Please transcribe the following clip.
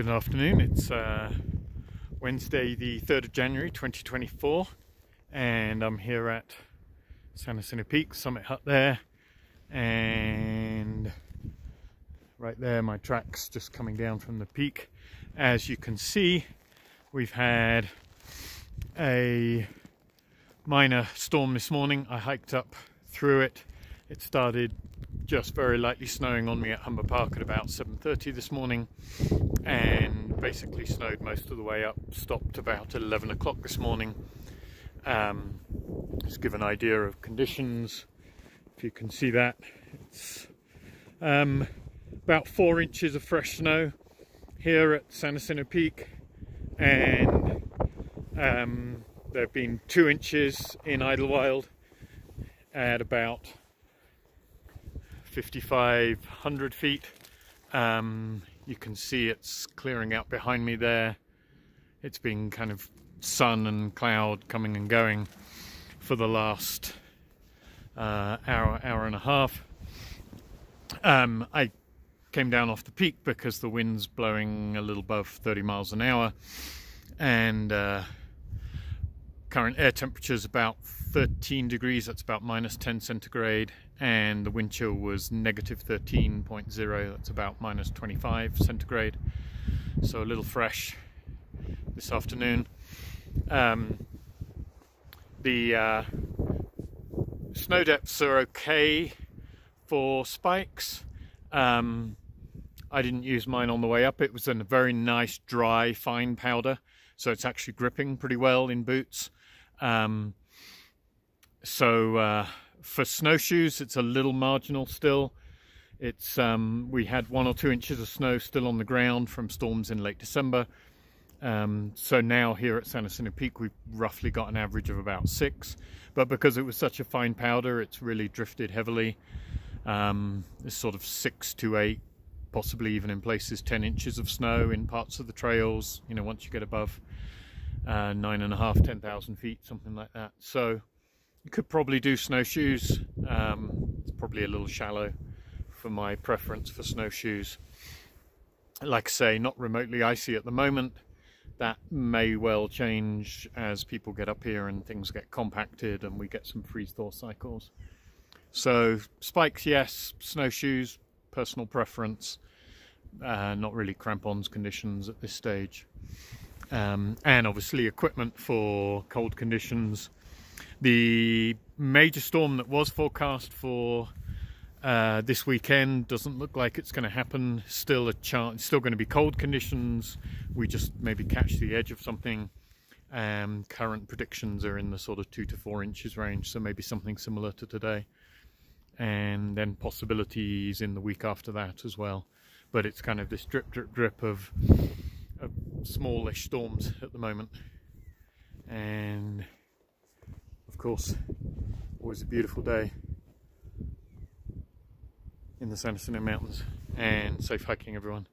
Good afternoon. It's uh, Wednesday, the 3rd of January 2024, and I'm here at San Jacinto Peak, Summit Hut there, and right there, my tracks just coming down from the peak. As you can see, we've had a minor storm this morning. I hiked up through it. It started just very lightly snowing on me at Humber Park at about 7.30 this morning and basically snowed most of the way up, stopped about 11 o'clock this morning. Um, just give an idea of conditions, if you can see that. It's um, about four inches of fresh snow here at San Jacinto Peak and um, there have been two inches in Idlewild at about 5,500 feet. Um, you can see it's clearing out behind me there. It's been kind of sun and cloud coming and going for the last uh, hour, hour and a half. Um, I came down off the peak because the wind's blowing a little above 30 miles an hour and uh, current air temperature is about 13 degrees, that's about minus 10 centigrade, and the wind chill was negative 13.0, that's about minus 25 centigrade. So a little fresh this afternoon. Um, the uh, snow depths are okay for spikes. Um, I didn't use mine on the way up. It was in a very nice, dry, fine powder. So it's actually gripping pretty well in boots. Um, so uh, for snowshoes, it's a little marginal still. It's um, we had one or two inches of snow still on the ground from storms in late December. Um, so now here at San Jacinto Peak, we've roughly got an average of about six. But because it was such a fine powder, it's really drifted heavily. Um, it's sort of six to eight, possibly even in places 10 inches of snow in parts of the trails, you know, once you get above uh, nine and a half, 10,000 feet, something like that. So you could probably do snowshoes. Um, it's probably a little shallow for my preference for snowshoes. Like I say, not remotely icy at the moment. That may well change as people get up here and things get compacted and we get some freeze-thaw cycles. So spikes, yes. Snowshoes, personal preference. Uh, not really crampons conditions at this stage um, and obviously equipment for cold conditions. The major storm that was forecast for uh, this weekend doesn't look like it's going to happen. Still a chance, still going to be cold conditions. We just maybe catch the edge of something. Um, current predictions are in the sort of two to four inches range, so maybe something similar to today. And then possibilities in the week after that as well. But it's kind of this drip, drip, drip of smallish storms at the moment and of course always a beautiful day in the San Jacinto Mountains and safe hiking everyone